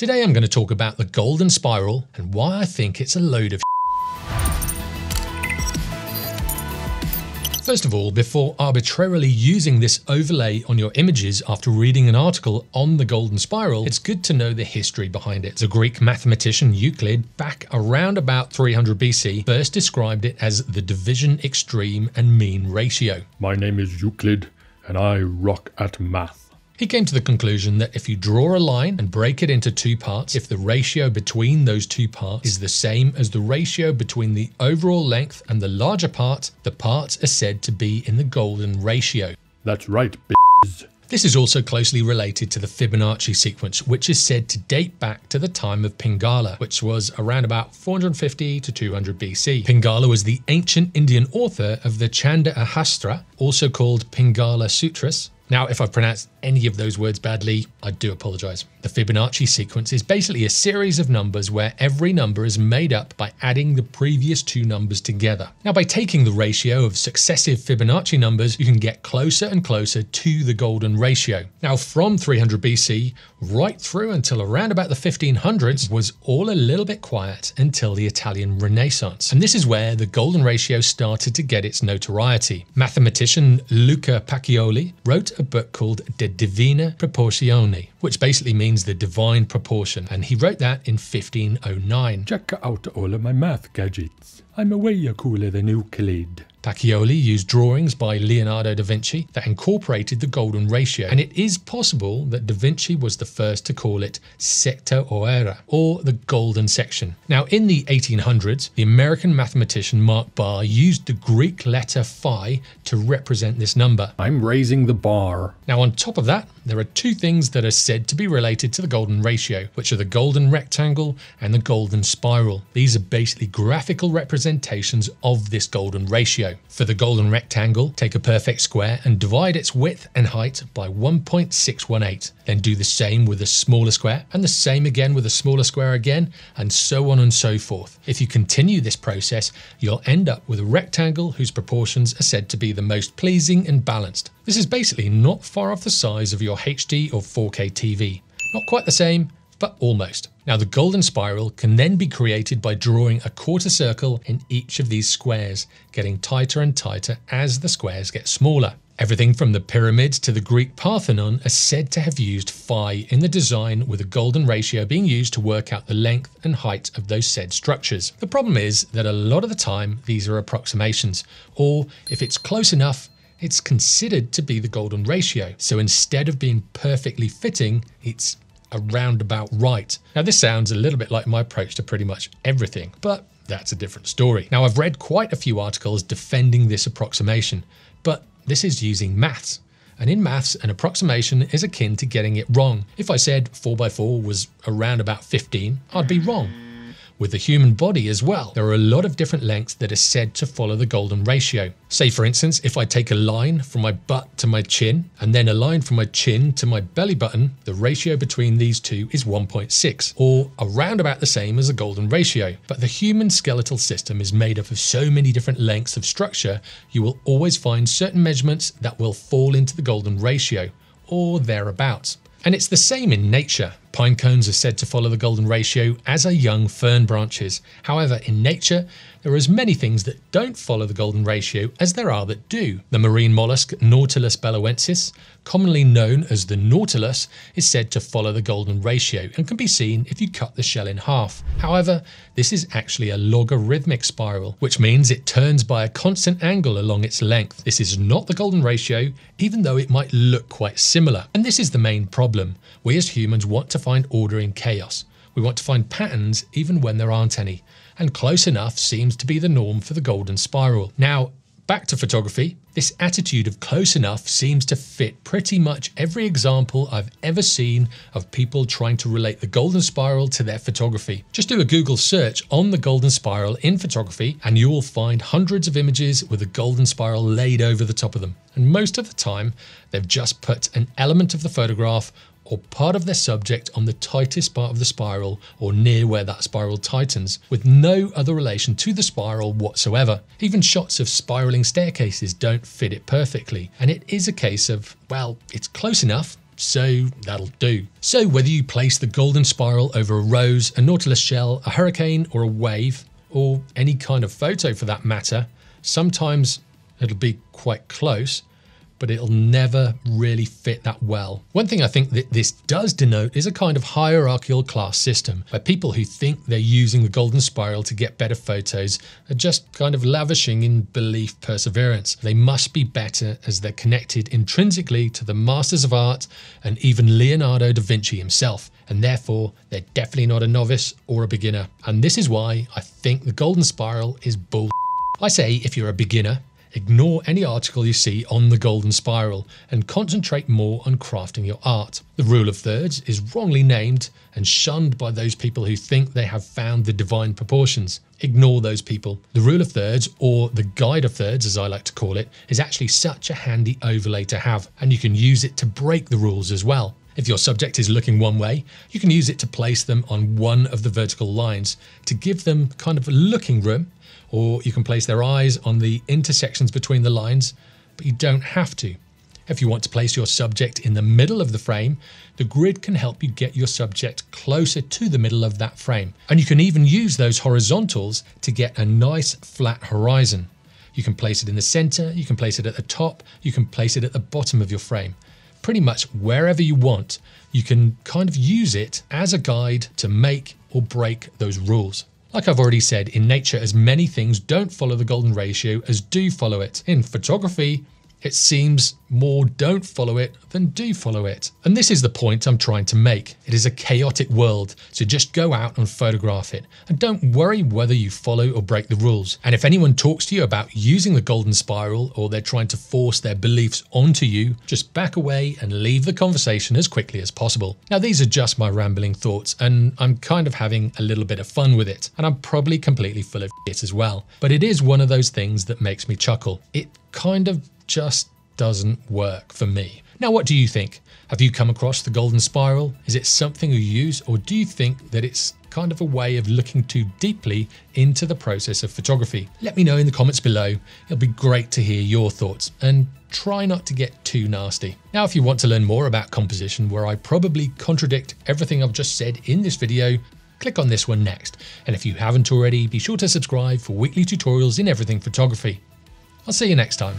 Today I'm going to talk about the golden spiral and why I think it's a load of First of all, before arbitrarily using this overlay on your images after reading an article on the golden spiral, it's good to know the history behind it. The Greek mathematician Euclid, back around about 300 BC, first described it as the division extreme and mean ratio. My name is Euclid, and I rock at math. He came to the conclusion that if you draw a line and break it into two parts, if the ratio between those two parts is the same as the ratio between the overall length and the larger part, the parts are said to be in the golden ratio. That's right, b****s. This is also closely related to the Fibonacci sequence, which is said to date back to the time of Pingala, which was around about 450 to 200 BC. Pingala was the ancient Indian author of the Chandah Shastra, also called Pingala Sutras, now, if I've pronounced any of those words badly, I do apologize. The Fibonacci sequence is basically a series of numbers where every number is made up by adding the previous two numbers together. Now, by taking the ratio of successive Fibonacci numbers, you can get closer and closer to the golden ratio. Now, from 300 BC right through until around about the 1500s was all a little bit quiet until the Italian Renaissance. And this is where the golden ratio started to get its notoriety. Mathematician Luca Pacioli wrote a book called De Divina Proportione, which basically means the divine proportion, and he wrote that in 1509. Check out all of my math gadgets. I'm way cooler than Euclid. Pacioli used drawings by Leonardo da Vinci that incorporated the golden ratio, and it is possible that da Vinci was the first to call it sectio aurea, or the golden section. Now, in the 1800s, the American mathematician Mark Barr used the Greek letter phi to represent this number. I'm raising the bar. Now, on top of that, there are two things that are said to be related to the golden ratio, which are the golden rectangle and the golden spiral. These are basically graphical representations of this golden ratio. For the golden rectangle, take a perfect square and divide its width and height by 1.618. Then do the same with a smaller square and the same again with a smaller square again and so on and so forth. If you continue this process, you'll end up with a rectangle whose proportions are said to be the most pleasing and balanced. This is basically not far off the size of your HD or 4K TV. Not quite the same, but almost. Now the golden spiral can then be created by drawing a quarter circle in each of these squares, getting tighter and tighter as the squares get smaller. Everything from the pyramids to the Greek Parthenon are said to have used phi in the design with a golden ratio being used to work out the length and height of those said structures. The problem is that a lot of the time these are approximations, or if it's close enough, it's considered to be the golden ratio. So instead of being perfectly fitting, it's a roundabout right. Now, this sounds a little bit like my approach to pretty much everything, but that's a different story. Now, I've read quite a few articles defending this approximation, but this is using maths. And in maths, an approximation is akin to getting it wrong. If I said 4x4 was around about 15, I'd be wrong with the human body as well. There are a lot of different lengths that are said to follow the golden ratio. Say, for instance, if I take a line from my butt to my chin and then a line from my chin to my belly button, the ratio between these two is 1.6, or around about the same as a golden ratio. But the human skeletal system is made up of so many different lengths of structure, you will always find certain measurements that will fall into the golden ratio, or thereabouts. And it's the same in nature. Pine cones are said to follow the golden ratio, as are young fern branches. However, in nature, there are as many things that don't follow the golden ratio as there are that do. The marine mollusk Nautilus belauensis, commonly known as the nautilus, is said to follow the golden ratio and can be seen if you cut the shell in half. However, this is actually a logarithmic spiral, which means it turns by a constant angle along its length. This is not the golden ratio, even though it might look quite similar. And this is the main problem. We as humans want to find order in chaos. We want to find patterns even when there aren't any, and close enough seems to be the norm for the golden spiral. Now, back to photography, this attitude of close enough seems to fit pretty much every example I've ever seen of people trying to relate the golden spiral to their photography. Just do a Google search on the golden spiral in photography and you will find hundreds of images with a golden spiral laid over the top of them. And most of the time, they've just put an element of the photograph or part of their subject on the tightest part of the spiral or near where that spiral tightens, with no other relation to the spiral whatsoever. Even shots of spiraling staircases don't fit it perfectly, and it is a case of, well, it's close enough, so that'll do. So whether you place the golden spiral over a rose, a nautilus shell, a hurricane or a wave, or any kind of photo for that matter, sometimes it'll be quite close, but it'll never really fit that well. One thing I think that this does denote is a kind of hierarchical class system where people who think they're using the golden spiral to get better photos are just kind of lavishing in belief perseverance. They must be better as they're connected intrinsically to the masters of art and even Leonardo da Vinci himself. And therefore, they're definitely not a novice or a beginner. And this is why I think the golden spiral is bull. I say if you're a beginner, Ignore any article you see on the golden spiral and concentrate more on crafting your art. The rule of thirds is wrongly named and shunned by those people who think they have found the divine proportions. Ignore those people. The rule of thirds, or the guide of thirds as I like to call it, is actually such a handy overlay to have, and you can use it to break the rules as well. If your subject is looking one way, you can use it to place them on one of the vertical lines to give them kind of a looking room or you can place their eyes on the intersections between the lines, but you don't have to. If you want to place your subject in the middle of the frame, the grid can help you get your subject closer to the middle of that frame. And you can even use those horizontals to get a nice flat horizon. You can place it in the center, you can place it at the top, you can place it at the bottom of your frame. Pretty much wherever you want, you can kind of use it as a guide to make or break those rules. Like I've already said, in nature, as many things don't follow the golden ratio as do follow it. In photography, it seems more don't follow it than do follow it. And this is the point I'm trying to make. It is a chaotic world, so just go out and photograph it. And don't worry whether you follow or break the rules. And if anyone talks to you about using the golden spiral or they're trying to force their beliefs onto you, just back away and leave the conversation as quickly as possible. Now, these are just my rambling thoughts, and I'm kind of having a little bit of fun with it. And I'm probably completely full of it as well. But it is one of those things that makes me chuckle. It kind of just doesn't work for me. Now, what do you think? Have you come across the golden spiral? Is it something you use, or do you think that it's kind of a way of looking too deeply into the process of photography? Let me know in the comments below. It'll be great to hear your thoughts and try not to get too nasty. Now, if you want to learn more about composition, where I probably contradict everything I've just said in this video, click on this one next. And if you haven't already, be sure to subscribe for weekly tutorials in everything photography. I'll see you next time.